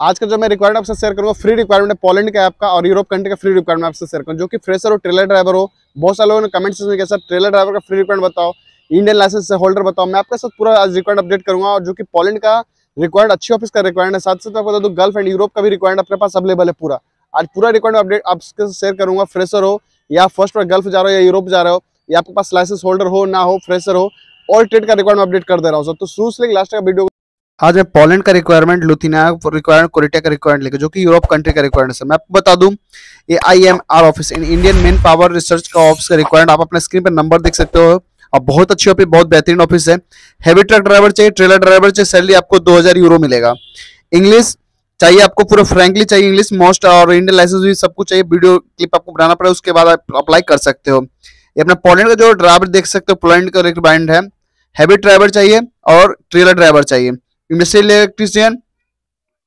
आज का जो मैं रिक्वायरमेंट आपसे शेयर करूँगा फ्री रिक्वायरमेंट है पोलैंड का ऐप का और यूरोप कंट्री का फ्री रिक्वायरमेंट आपसे शेयर करूँ जो कि फ्रेशर हो ट्रेलर ड्राइवर हो, बहुत सारे लोगों ने कमेंट्स में सर ट्रेलर ड्राइवर का फ्री रिक्वायरमेंट बताओ इंडियन लाइसेंस होल्डर बताओ। मैं आपके साथ पूरा आज रिक्वायर्ड अपडेट करूँगा और जो कि पोलैंड का रिक्वायर्ड अच्छी ऑफ़िस का रिक्वायर्ड है। साथ साथ आपको बता दूँ गल्फ एंड यूरोप का भी रिक्वायर्ड अपने पास अवेलेबल है पूरा। आज पूरा रिक्वायर्ड अपडेट आपके शेयर करूँगा फ्रेशर हो या फ़र्स्ट पर गल्फ जा रहे हो या यूरोप जा रहे हो, या आपके पास लाइसेंस होल्डर हो, ना हो फ्रेशर हो ऑल ट्रेड का रिक्वायरमेंट अपडेट कर दे रहा हूँ। तो शुरू से लास्ट का वीडियो आज मैं पोलैंड का रिक्वायरमेंट लुथिना रिक्वायरमेंट कोरिटिया का रिक्वायरमेंट लेके, जो कि यूरोप कंट्री का रिक्वायरमेंट है मैं आपको बता दूँ, ये I M R office in Indian man power research का ऑफ़िस का रिक्वायरमेंट आप अपने स्क्रीन पर नंबर देख सकते हो। और बहुत अच्छी ऑफ़िस बहुत बेहतरीन ऑफ़िस है। हैवी ट्रक ड्राइवर चाहिए ट्रेलर ड्राइवर चाहिए सैलरी आपको दो हज़ार यूरो मिलेगा। इंग्लिश चाहिए आपको पूरा फ्रेंकली चाहिए इंग्लिश मोस्ट और इंडियन लाइसेंस भी सब कुछ चाहिए। वीडियो क्लिप आपको बनाना पड़ेगा, उसके बाद आप अप्लाई कर सकते हो। ये अपना पोलैंड का जो ड्राइवर देख सकते हो, पोलैंड का रिक्वायरमेंट है। हैवी ड्राइवर चाहिए और ट्रेलर ड्राइवर चाहिए। Industrial electrician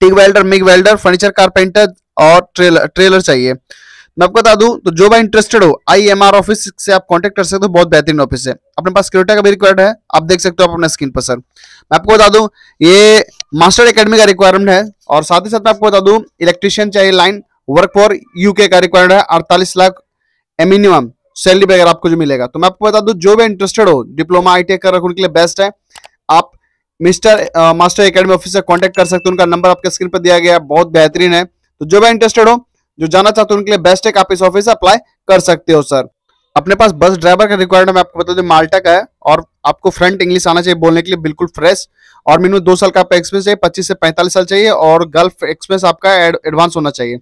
TIG welder, MIG welder, furniture carpenter और ट्रेलर ट्रेलर चाहिए। मैं आपको बता दूँ तो जो भाई इंटरेस्टेड हो आई एम आर ऑफ़िस से आप कांटेक्ट कर सकते हो, बहुत बेहतरीन ऑफ़िस है। अपने पास सिक्योरिटी का भी रिक्वायर्ड है, आप देख सकते हो आप अपने स्क्रीन पर सर मैं आपको बता दूँ, ये मास्टर एकेडमी का रिक्वायरमेंट है, और साथ ही साथ मैं आपको बता दूँ इलेक्ट्रिशियन चाहिए लाइन वर्क फॉर यूके का रिक्वायर्ड है, अड़तालीस लाख मिनिमम सैलरी वगैरह आपको जो मिलेगा। तो मैं आपको बता दूँ, जो भी इंटरेस्टेड हो डिप्लोमा आई टी कर रखने के लिए बेस्ट है। आप मिस्टर मास्टर एकेडमी ऑफ़िस से कांटेक्ट कर सकते हो। उनका नंबर आपके स्क्रीन पर दिया गया है। बहुत बेहतरीन है। तो जो भी इंटरेस्टेड हो, जो जाना चाहते हो, उनके लिए बेस्ट है आप इस ऑफ़िस अप्लाई कर सकते हो सर अपने पास बस ड्राइवर का रिक्वायरमेंट मैं आपको बता दूँ, माल्टा का है और आपको फ्रंट इंग्लिश आना चाहिए बोलने के लिए, बिल्कुल फ्रेश और मिनिमम दो साल का आपका एक्सपीरियंस चाहिए, पच्चीस से पैंतालीस साल चाहिए और गल्फ एक्सपीरियंस आपका एडवांस होना चाहिए।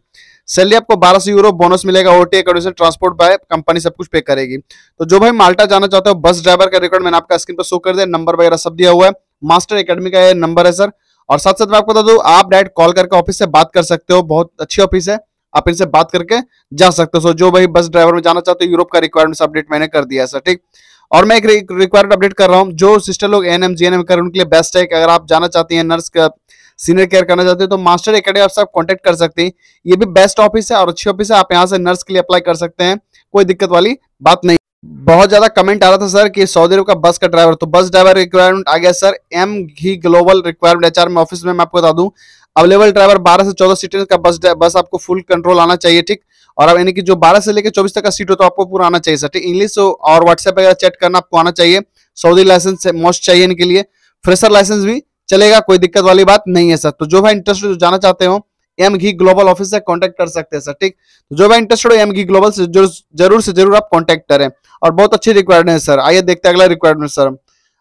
सैलरी आपको बारह सौ यूरो बोनस मिलेगा OT accommodation transport by company सब कुछ पे करेगी। तो जो भाई माल्टा जाना चाहते हो बस ड्राइवर का रिकॉर्ड मैंने आपका स्क्रीन पर शो कर दिया नंबर वगैरह सब दिया हुआ है। मास्टर एकेडमी का ये नंबर है, सर। और साथ साथ मैं आपको बता दूँ, आप डायरेक्ट कॉल करके ऑफ़िस से बात कर सकते हो। बहुत अच्छी ऑफ़िस है। आप इनसे बात करके जा सकते हो। सो, जो भाई बस ड्राइवर में जाना चाहते हो, यूरोप का रिक्वायरमेंट अपडेट मैंने कर दिया है, सर, ठीक? और मैं एक रिक्वायरमेंट अपडेट कर रहा हूँ, जो सिस्टर लोग N M G N M कर उनके लिए बेस्ट है। कि अगर आप जाना चाहती हैं नर्स का सीनियर केयर करना चाहते हो तो मास्टर एकेडमी आपसे आप कॉन्टेक्ट कर सकते हैं। ये भी बेस्ट ऑफ़िस है और अच्छी ऑफ़िस है। आप यहाँ से नर्स के लिए अप्लाई कर सकते हैं। कोई दिक्कत वाली बात नहीं। बहुत ज़्यादा कमेंट आ रहा था सर कि सऊदी अरब का बस का ड्राइवर तो बस ड्राइवर रिक्वायरमेंट आ गया sir M G global requirement HR में ऑफ़िस में मैं आपको बता दूँ अवेलेबल ड्राइवर 12 से 14 सीटें का बस बस आपको फुल कंट्रोल आना चाहिए, ठीक? और अब यानी कि जो 12 से लेकर 24 तक का सीट हो तो आपको पूरा आना चाहिए सर ठीक? इंग्लिश और व्हाट्सएप वगैरह चैट करना आपको आना चाहिए। सऊदी लाइसेंस मोस्ट चाहिए इनके लिए। फ्रेशर लाइसेंस भी चलेगा, कोई दिक्कत वाली बात नहीं है सर तो जो भाई इंटरेस्ट जाना चाहते हो एम घी ग्लोबल ऑफ़िस से कांटेक्ट कर सकते हैं सर ठीक? तो जो भाई इंटरेस्टेड हो एम घी ग्लोबल से ज़रूर से ज़रूर आप कांटेक्ट करें। और बहुत अच्छी रिक्वायरमेंट है सर आइए देखते हैं अगला रिक्वायरमेंट सर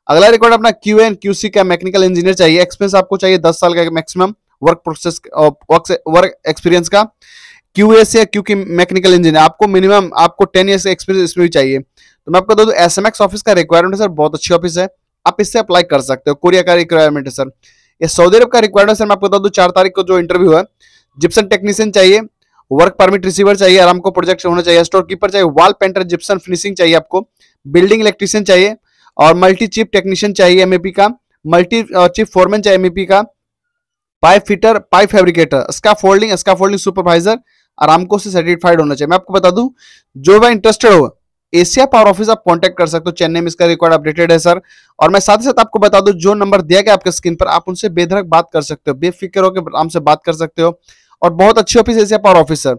अगला रिक्वायरमेंट अपना क्यू एन क्यू सी का मैकेनिकल इंजीनियर चाहिए। एक्सपीरियंस आपको चाहिए दस साल का maximum work process work experience का। क्यू एस या क्यू की मैकेनिकल इंजीनियर आपको मिनिमम आपको टेन ईयर्स एक्सपीरियंस इसमें भी चाहिए। तो मैं आपको दूँ एस एम एक्स ऑफ़िस का रिक्वायरमेंट है सर बहुत अच्छी ऑफ़िस है। आप इससे अप्लाई कर सकते हो। कोरिया का रिक्वायरमेंट है सर ये सऊदी अरब का रिक्वायरमेंट सर मैं आपको बता दूँ, चार तारीख को जो इंटरव्यू है जिप्सन टेक्नीशियन चाहिए वर्क परमिट रिसीवर चाहिए, आराम को प्रोजेक्ट होना चाहिए स्टोर कीपर चाहिए वॉल पेंटर जिप्सन फिनिशिंग चाहिए आपको बिल्डिंग इलेक्ट्रिशियन चाहिए, और मल्टी चिप टेक्नीशियन चाहिए एमएपी का मल्टी चीफ फोरमैन चाहिए एमएपी का pipe fitter pipe fabricator scaffolding scaffolding supervisor Aramco से सर्टिफाइड होना चाहिए। मैं आपको बता दूँ, जो भाई इंटरेस्टेड हो एशिया पावर ऑफ़िस आप कांटेक्ट कर सकते हो। चेन्नई में इसका रिकॉर्ड अपडेटेड है सर और मैं साथ ही साथ आपको बता दूँ, जो नंबर दिया गया आपके स्क्रीन पर, आप उनसे बेधड़क बात कर सकते हो। बेफिक्र होकर आराम से बात कर सकते हो। और बहुत अच्छी office Asia power office sir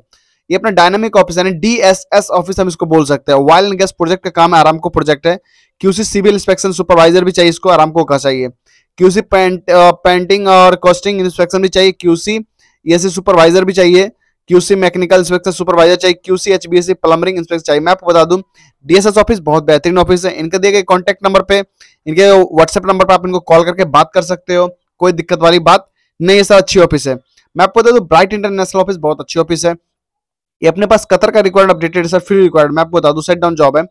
ये अपना डायनामिक ऑफ़िस यानी डीएसएस ऑफ़िस हम इसको बोल सकते हैं। वाइल एंड गैस प्रोजेक्ट का काम है, आराम को प्रोजेक्ट है। क्यूसी सिविल इंस्पेक्शन सुपरवाइजर भी चाहिए इसको, आराम को का चाहिए क्यूसी पेंट पेंटिंग और कॉस्टिंग इंस्पेक्शन भी चाहिए। क्यूसी ये सुपरवाइजर भी चाहिए। क्यूसी मैकेनिकल इंस्पेक्टर सुपरवाइजर चाहिए क्यूसी एचबीएससी प्लम्बरिंग इंस्पेक्टर चाहिए। मैं आपको बता दूँ डीएसएस ऑफ़िस बहुत बेहतरीन ऑफ़िस है। इनके दिए गए कॉन्टैक्ट नंबर पे, इनके व्हाट्सएप नंबर पर आप इनको कॉल करके बात कर सकते हो। कोई दिक्कत वाली बात नहीं सर, अच्छी ऑफ़िस है। मैं आपको बता दूँ ब्राइट इंटरनेशनल ऑफ़िस बहुत अच्छी ऑफ़िस है। ये अपने पास कतर का required updated sir free required मैं आपको बता दूँ सेट डाउन जॉब है।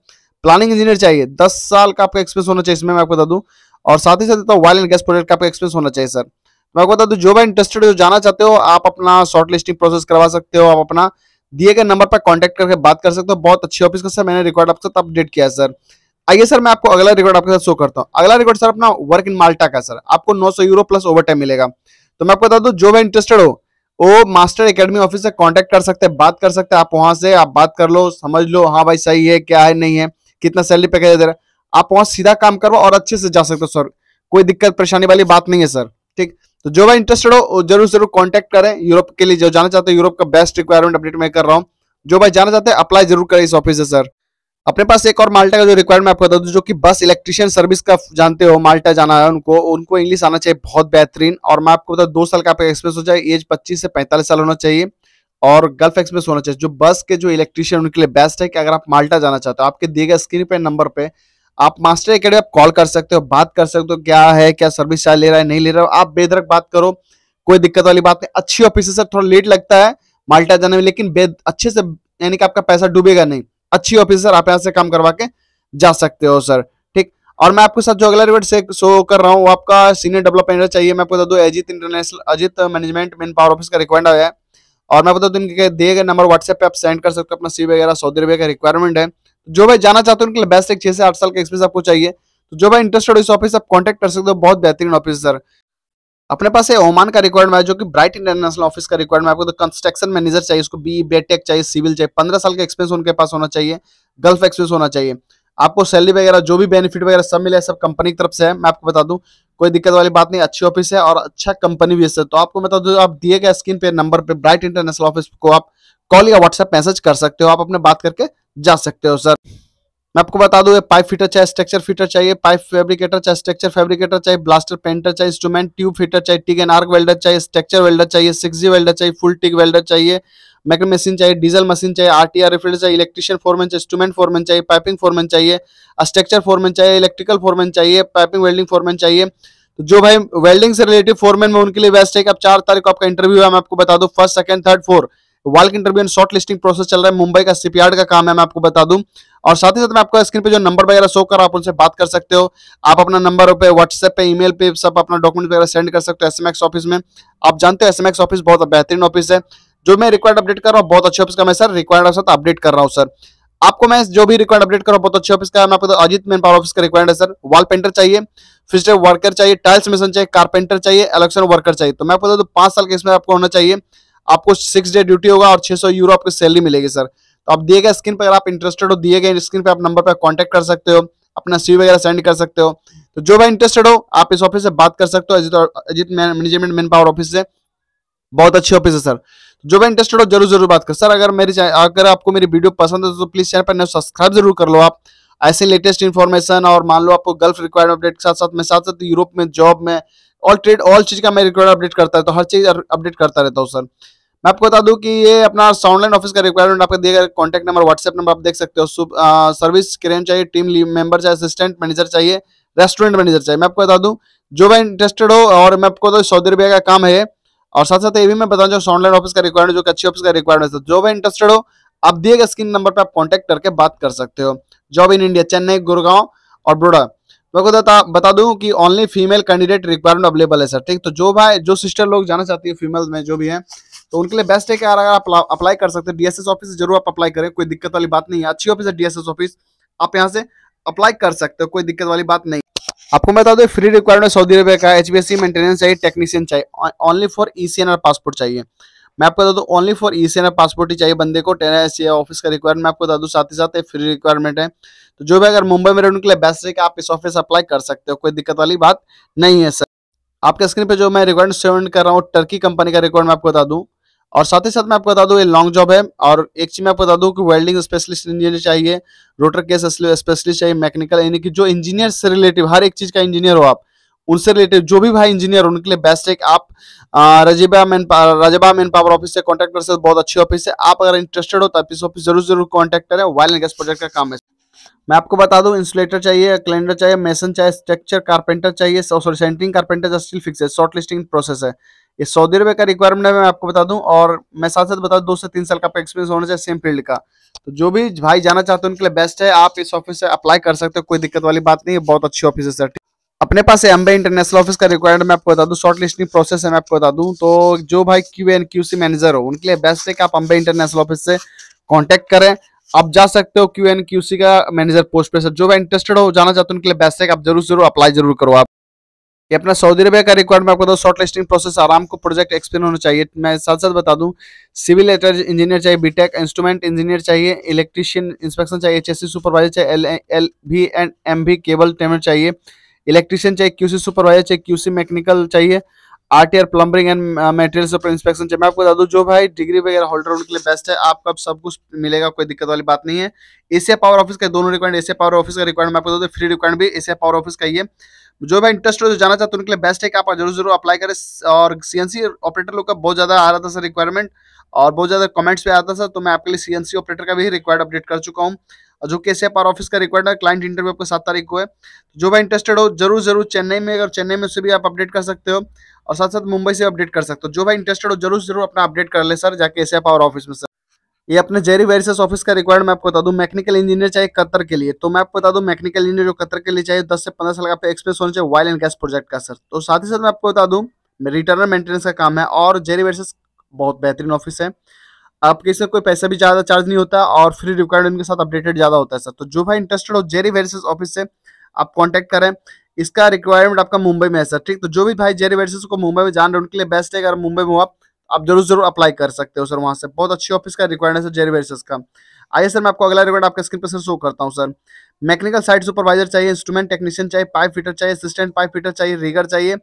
प्लानिंग इंजीनियर चाहिए। दस साल का आपका एक्सपीरियंस होना चाहिए इसमें, मैं आपको बता दूँ। और साथ ही साथ वाइल एंड गैस प्रोजेक्ट का आपका एक्सपीरियंस होना चाहिए, सर। मैं आपको बता दूँ जो भी इंटरेस्टेड हो जाना चाहते हो, आप अपना शॉर्ट लिस्टिंग प्रोसेस करवा सकते हो, आप अपना दिए गए नंबर पर कांटेक्ट करके बात कर सकते हो। बहुत अच्छी ऑफ़िस का सर मैंने रिकॉर्ड आपके साथ अपडेट किया है सर आइए सर मैं आपको अगला रिकॉर्ड आपके साथ शो करता हूँ। अगला रिकॉर्ड सर अपना वर्क इन माल्टा का सर आपको 900 यूरो प्लस ओवर टाइम मिलेगा। तो मैं आपको बता दूँ, जो भी इंटरेस्टेड हो, वो मास्टर एकेडमी ऑफ़िस से कांटेक्ट कर सकते हैं, बात कर सकते हैं। आप वहाँ से, आप बात कर लो, समझ लो हाँ भाई, सही है, क्या है, नहीं है, कितना सैलरी पैकेज दे रहा आप वहाँ सीधा काम करो और अच्छे से जा सकते हो सर कोई दिक्कत, परेशानी वाली बात नहीं है सर ठीक? तो जो भाई इंटरेस्टेड हो ज़रूर ज़रूर कॉन्टेक्ट करें। यूरोप के लिए जो जाना चाहते हैं यूरोप का बेस्ट रिक्वायरमेंट अपडेट मैं कर रहा हूँ। जो भाई जाना चाहते हैं अप्लाई ज़रूर करें इस ऑफ़िस से सर अपने पास एक और माल्टा का जो रिक्वायरमेंट आपको बता दूँ, जो कि बस इलेक्ट्रिशियन सर्विस का जानते हो, माल्टा जाना है उनको उनको इंग्लिश आना चाहिए बहुत बेहतरीन। और मैं आपको बता दो साल का आपका एक्सपीरियंस हो जाए एज पच्चीस से पैंतालीस साल होना चाहिए। और गल्फ एक्सप्रेस होना चाहिए, जो बस के जो इलेक्ट्रिशियन उनके लिए बेस्ट है कि अगर आप माल्टा जाना चाहते हो, आपके दिए गए स्क्रीन पे नंबर पे आप मास्टर अकेडमी आप कॉल कर सकते हो, बात कर सकते हो क्या है, क्या सर्विस चार्ज ले रहा है, नहीं ले रहा हो। आप बेदरक बात करो, कोई दिक्कत वाली बात नहीं। अच्छी ऑफ़िस से थोड़ा लेट लगता है, माल्टा जाने में, लेकिन अच्छे से, यानी कि आपका पैसा डूबेगा नहीं। अच्छी ऑफ़िस सर, आप यहाँ से काम करवा के जा सकते हो सर, ठीक? और मैं आपके साथ जो अगला रिवर्ट से शो कर रहा हूँ, वो आपका सीनियर डेवलपमेंट चाहिए। मैं आपको बता दूँ Ajit international Ajit management man power office का रिक्वायर्ड आया है। और मैं बता दूँ, इनके दिए गए नंबर व्हाट्सएप पे आप सेंड कर सकते हो, अपना सी वगैरह सऊदी अरबिया का रिक्वायरमेंट है। जो भाई जाना चाहते हो उनके लिए बेस्ट एक छह से आठ साल का एक्सपीरियंस आपको चाहिए। तो जो भाई इंटरेस्टेड हो इस ऑफ़िस आप कॉन्टेक्ट कर सकते हो, बहुत बेहतरीन ऑफ़िस सर। अपने पास है ओमान का रिक्वायर्ड है, जो कि ब्राइट इंटरनेशनल ऑफ़िस का रिक्वायर्ड आपको तो कंस्ट्रक्शन मैनेजर चाहिए, उसको बी बेटेक चाहिए सिविल चाहिए। पंद्रह साल का एक्सपीरियंस उनके पास होना चाहिए गल्फ एक्सपीरियंस होना चाहिए। आपको सैलरी वगैरह, जो भी बेनिफिट वगैरह सब मिले, सब कंपनी की तरफ़ से है, मैं आपको बता दूँ, कोई दिक्कत वाली बात नहीं, अच्छी ऑफ़िस है और अच्छा कंपनी भी है तो आपको बता दूँ, आप दिए गए स्क्रीन पे नंबर पे ब्राइट इंटरनेशनल ऑफ़िस को आप कॉल या व्हाट्सएप मैसेज कर सकते हो। आप अपने बात करके जा सकते हो, सर। मैं आपको बता दूँ, ये पाइप फिटर चाहे स्ट्रक्चर फिटर चाहिए पाइप फैब्रिकेटर चाहे स्ट्रक्चर फैब्रिकेटर चाहिए ब्लास्टर पेंटर चाहिए इंस्ट्रूमेंट ट्यूब फिटर चाहिए टिक एंड आर्क वेल्डर चाहिए स्ट्रक्चर वेल्डर चाहिए सिक्स जी वेल्डर चाहिए फुल टिक वेल्डर चाहिए मैग्नेट मशीन चाहिए डीजल मशीन चाहिए आर आरटीआर रिफिल्ड चाहिए इलेक्ट्रिशियन फोरमैन चाहिए इंस्ट्रूमेंट फोरमैन चाहिए पाइपिंग फोरमैन चाहिए स्ट्रक्चर फोरमैन चाहिए इलेक्ट्रिकल फोरमैन चाहिए पाइपिंग वेल्डिंग फोरमैन चाहिए तो जो भाई वेल्डिंग से रिलेटेड फोरमैन में उनके लिए बेस्ट है कि अब चार तारीख को आपका इंटरव्यू है, मैं आपको बता दूँ first second third four walk interview and short listing process चल रहा है, मुंबई का सीपीआर का काम है, मैं आपको बता दूँ। और साथ ही साथ मैं आपको स्क्रीन पे जो नंबर वगैरह शो कर आप उनसे बात कर सकते हो। आप अपना नंबर पे व्हाट्सएप पे ईमेल पे सब अपना डॉक्यूमेंट वगैरह सेंड कर सकते हो एसएमएक्स ऑफ़िस में। आप जानते हो एसएमएक्स ऑफ़िस बहुत बेहतरीन ऑफ़िस है। जो मैं रिक्वायर्ड अपडेट कर रहा हूँ, बहुत अच्छे ऑफ़िस का मैं सर रिक्वायर्ड अपडेट कर रहा हूँ सर आपको मैं जो भी रिक्वायर्ड अपडेट कर बहुत अच्छे ऑफ़िस का मैं आपको अजीत मेन पावर ऑफ़िस का रिक्वायर्ड है सर वॉल पेंटर चाहिए फिजिटर वर्कर चाहिए टाइल्स मिशन चाहिए कारपेंटर चाहिए इलेक्शन वर्कर चाहिए। तो मैं आपको बता पाँच साल के इसमें आपको होना चाहिए। आपको सिक्स डे ड्यूटी होगा और छह सौ यूरो आपको सैलरी मिलेगी सर तो आप दिए गए स्क्रीन पर, अगर आप इंटरेस्टेड हो, दिए गए स्क्रीन पर आप नंबर पर कॉन्टेक्ट कर सकते हो, अपना सी वगैरह सेंड कर सकते हो। तो जो भाई इंटरेस्टेड हो, आप इस ऑफ़िस से बात कर सकते हो। Ajit Ajit management man power office से। बहुत अच्छी ऑफ़िस है सर जो भी इंटरेस्टेड हो, ज़रूर ज़रूर बात कर। सर अगर मेरी अगर आपको मेरी वीडियो पसंद है तो प्लीज़ चैनल पर सब्सक्राइब ज़रूर कर लो आप। ऐसे लेटेस्ट इन्फॉर्मेशन और मान लो आपको गल्फ रिक्वायर्ड अपडेट के साथ साथ में साथ साथ यूरोप में जॉब में ऑल ट्रेड ऑल चीज़ का मैं रिक्वायर्ड अपडेट करता है। तो हर चीज़ अपडेट करता रहता हूँ सर मैं आपको बता दूँ कि ये अपना साउंडलाइन ऑफ़िस का रिक्वायरमेंट आपको दिया गया कॉन्टैक्ट नंबर व्हाट्सएप नंबर आप देख सकते हो। सर्विस क्रेन चाहिए टीम मेंबर चाहिए असिस्टेंट मैनेजर चाहिए रेस्टोरेंट मैनेजर चाहिए। मैं आपको बता दूँ जो भाई इंटरेस्टेड हो और मैं आपको बता सऊदी अरबिया का काम है और साथ साथ ये भी मैं बताऊँ जो साउंडलाइन ऑफ़िस का रिक्वायरमेंट जो अच्छी ऑफ़िस का रिक्वायरमेंट है जो भाई इंटरेस्टेड हो आप दिए गए स्क्रीन नंबर पर आप कॉन्टैक्ट करके बात कर सकते हो। Job in India Chennai Gurgaon और ब्रोडा मैं को बता, बता दूँ कि only female candidate requirement available है सर ठीक? तो जो भाई जो सिस्टर लोग जाना चाहती है फीमेल में जो भी है तो उनके लिए बेस्ट है कि अगर आप अप्लाई कर सकते हैं। डीएसएस ऑफ़िस ज़रूर आप अप्लाई करें, कोई दिक्कत वाली बात नहीं है। अच्छी ऑफ़िस है डीएसएस ऑफ़िस आप यहाँ से अप्लाई कर सकते हो, कोई दिक्कत वाली बात नहीं। आपको मैं बता दो फ्री रिक्वायरमेंट सऊदी अरबिया का एच मेंटेनेंस चाहिए टेक्नीशियन चाहिए। ओनली फॉर और पासपोर्ट चाहिए। मैं आपको बता दूँ ओनली फॉर ईसीएन और पासपोर्ट ही चाहिए बंदे को। टेन ऑफ़िस का रिक्वायरमेंट मैं आपको बता दूँ, साथ ही साथ फ्री रिक्वायरमेंट है। तो जो भी अगर मुंबई में रहने के लिए बेस्ट है कि आप इस ऑफ़िस अप्लाई कर सकते हो, कोई दिक्कत वाली बात नहीं है सर आपके स्क्रीन पे जो मैं रिक्वायरमेंट सेंड कर रहा हूँ टर्की कंपनी का रिक्वायरमेंट मैं आपको बता दूँ और साथ ही साथ मैं आपको बता दूँ, ये लॉन्ग जॉब है और एक चीज़ मैं आपको बता दूँ कि वेल्डिंग स्पेशलिस्ट इंजीनियर चाहिए रोटर केस स्पेशलिस्ट चाहिए मैकेनिकल यानी कि जो इंजीनियर से रिलेटिव हर एक चीज़ का इंजीनियर हो आप, उनसे रिलेटेड जो भी भाई इंजीनियर उनके लिए बेस्ट है कि आप रजीबा मैन रजबा मैन पावर ऑफ़िस से कांटेक्ट कर सकते बहुत अच्छी ऑफ़िस है। आप अगर इंटरेस्टेड हो तो आप इस ऑफ़िस ज़रूर ज़रूर कांटेक्ट करें एंड गैस प्रोजेक्ट का काम है। मैं आपको बता दूँ इंसुलेटर चाहिए कैलेंडर चाहिए मेसन चाहिए स्ट्रक्चर कारपेंटर चाहिए sorry centering carpenter still fix है शॉर्ट लिस्टिंग प्रोसेस है। ये सऊदी अरब का रिक्वायरमेंट है, मैं आपको बता दूँ, और मैं साथ साथ बता दूँ दो से तीन साल का एक्सपीरियंस होना चाहिए सेम फ़ील्ड का। तो जो भी भाई जाना चाहते हैं, उनके लिए बेस्ट है, आप इस ऑफ़िस से अप्लाई कर सकते हो, कोई दिक्कत वाली बात नहीं है, बहुत अच्छी ऑफ़िस है सर अपने पास है अम्बे इंटरनेशनल ऑफ़िस का रिक्वायरमेंट मैं आपको बता दूँ शॉर्ट लिस्टिंग प्रोसेस है, मैं आपको बता दूँ तो जो भाई Q N Q C manager हो, उनके लिए बेस्ट है कि आप अम्बे इंटरनेशनल ऑफ़िस से कॉन्टेक्ट करें आप जा सकते हो क्यू एन क्यू सी का मैनेजर पोस्ट पे। सर जो भाई इंटरेस्टेड हो, जाना चाहते हो उनके लिए बेस्ट है, आप ज़रूर ज़रूर अप्लाई ज़रूर करो आप। ये अपना सऊदी अरबिया का रिक्वायरमेंट आपको शॉर्ट लिस्टिंग प्रोसेस आराम को प्रोजेक्ट एक्सप्लेन होना चाहिए। मैं साथ साथ बता दूँ सिविल इंजीनियर चाहिए बीटेक इंस्ट्रूमेंट इंजीनियर चाहिए इलेक्ट्रिशियन इंस्पेक्शन चाहिए एचएससी सुपरवाइजर चाहिए एल एल भी एंड एम भी केबल टेमर चाहिए इलेक्ट्रीशियन चाहिए क्यूसी सुपरवाइजर चाहिए क्यूसी मैकेनिकल चाहिए। RTR plumbing and material super inspection मैं आपको बता दूँ, जो भाई डिग्री वगैरह होल्डर उनके लिए बेस्ट है। आपका सब कुछ मिलेगा, कोई दिक्कत वाली बात नहीं है। एशिया पावर ऑफ़िस का दोनों रिक्वायरमेंट एशिया पावर ऑफ़िस का रिक्वायरमेंट मैं आपको बता दूँ फ्री रिक्वायरमेंट भी एशिया पावर ऑफ़िस का ही है। जो भाई इंटरेस्ट हो जाना चाहते हैं, उनके लिए बेस्ट है कि आप ज़रूर ज़रूर अप्लाई करें। और सीएनसी ऑपरेटर लोग का बहुत ज़्यादा आ रहा था सर रिक्वायरमेंट और बहुत ज़्यादा कमेंट्स पे आता था तो मैं आपके लिए सीएनसी ऑपरेटर का भी रिक्वायर्ड अपडेट कर चुका हूँ। जो कि एस ऑफ़िस का रिक्वायर्ड है क्लाइंट इंटरव्यू आपको सात तारीख को है। जो भाई इंटरेस्टेड हो, ज़रूर ज़रूर चेन्नई में अगर चेन्नई में से भी आप अपडेट कर सकते हो, और साथ साथ मुंबई से अपडेट कर सकते हो। जो भाई इंटरेस्टेड हो, ज़रूर ज़रूर अपना अपडेट कर ले, सर, जाके एस पावर ऑफ़िस में, सर। ये अपने जेरी वेरिसस ऑफ़िस का रिक्वायर्ड मैं आपको बता दूँ मैकेनिकल इंजीनियर चाहिए कतर के लिए। तो मैं आपको बता दूँ मैकेनिकल इंजीनियर जो कतर के लिए चाहिए, दस से पंद्रह साल का एक्सपीरियंस होना चाहिए वाइल एंड गैस प्रोजेक्ट का, सर। तो साथ ही साथ मैं आपको बता दूँ रिटर्न मेंटेनेंस का काम है, और जेरी वेरिसस बहुत बेहतरीन ऑफ़िस है। आपके इससे कोई पैसा भी ज़्यादा चार्ज नहीं होता और फ्री रिक्वायर्ड उनके साथ अपडेटेड ज़्यादा होता है सर तो जो भाई इंटरेस्टेड हो जेरी वेरिसस ऑफ़िस से, आप कॉन्टैक्ट करें। इसका रिक्वायरमेंट आपका मुंबई में है सर ठीक? तो जो भी भाई जेरी वेरिसस को मुंबई में जान रहे उनके लिए बेस्ट है। अगर मुंबई में हो आप आप ज़रूर ज़रूर अप्लाई कर सकते हो सर वहाँ से। बहुत अच्छी ऑफ़िस का रिक्वायरमेंट है जेरी वेरिसस का। आइए सर मैं आपको अगला रिक्वायर्ड आपका स्क्रीन पर सर शो करता हूँ सर मैकेनिकल साइट सुपरवाइजर चाहिए इंस्ट्रूमेंट टेक्नीशियन चाहिए पाइप फिटर चाहिए असिस्टेंट पाइप फिटर चाहिए रिगर चाहिए।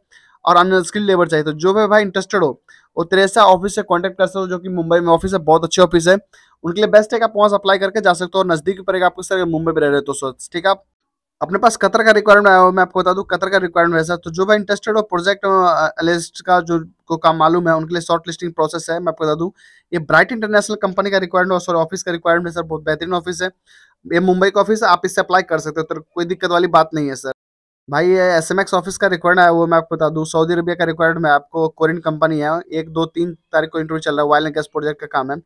और अनस्किल लेबर चाहिए। तो जो भी भाई इंटरेस्टेड हो, वो त्रेसा ऑफ़िस से कांटेक्ट कर सकते हो, जो कि मुंबई में ऑफ़िस है, बहुत अच्छी ऑफ़िस है। उनके लिए बेस्ट है आप वहाँ से अप्लाई करके जा सकते हो और नज़दीक पड़ेगा आपको सर, मुंबई में रह रहे तो ठीक है अपने पास कतर का रिक्वायरमेंट आया मैं आपको बता दूँ, कतर का रिक्वायरमेंट ऐसा तो जो भाई इंटरेस्टेड हो प्रोजेक्ट लिस्ट का जो, को काम मालूम है, उनके लिए शॉर्ट लिस्टिंग प्रोसेस है, मैं आपको बता दूँ। ये ब्राइट इंटरनेशनल कंपनी का रिक्वायरमेंट और सॉरी ऑफ़िस का रिक्वायरमेंट है, सर, बहुत बेहतरीन ऑफ़िस है। ये मुंबई का ऑफ़िस है, आप इससे अप्लाई कर सकते हो तो कोई दिक्कत वाली बात नहीं है, सर। भाई, ये एस एम एक्स ऑफ़िस का रिक्वायर्ड है वो मैं आपको बता दूँ, सऊदी अरबिया का रिक्वायर्ड में आपको कोरियन कंपनी है, एक, दो, तीन तारीख को इंटरव्यू चल रहा है वाइल एंड गैस प्रोजेक्ट का काम है।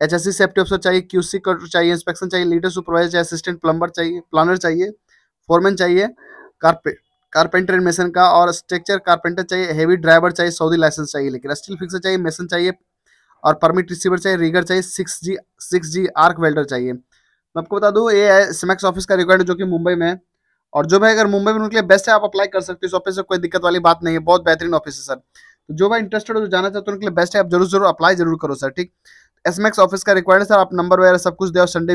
H S C safety officer चाहिए क्यूसी चाहिए इंस्पेक्शन चाहिए लीडर सुपरवाइजर चाहिए असिस्टेंट प्लम्बर चाहिए प्लानर चाहिए फोरमैन चाहिए कारपे कारपेंटर मेसन का, और स्ट्रक्चर कारपेंटर चाहिए हेवी ड्राइवर चाहिए, सऊदी लाइसेंस चाहिए, लेकिन स्टील फिक्सर चाहिए मेसन चाहिए, और परमिट रिसीवर चाहिए रीगर चाहिए six G six G arc welder चाहिए। मैं आपको बता दूँ, ये सिमेक्स ऑफ़िस का रिक्वायर्ड जो कि मुंबई में है और जो भाई अगर मुंबई में उनके लिए बेस्ट है, आप अप्लाई कर सकते हो इस ऑफ़िस से कोई दिक्कत वाली बात नहीं है, बहुत बेहतरीन ऑफ़िस है सर तो जो भाई इंटरेस्टेड हो जाना चाहते हो उनके लिए बेस्ट है, आप ज़रूर ज़रूर अप्लाई ज़रूर करो सर ठीक? एस ऑफ़िस का रिक्वायर्ड सर आप नंबर वगैरह सब कुछ दे संडे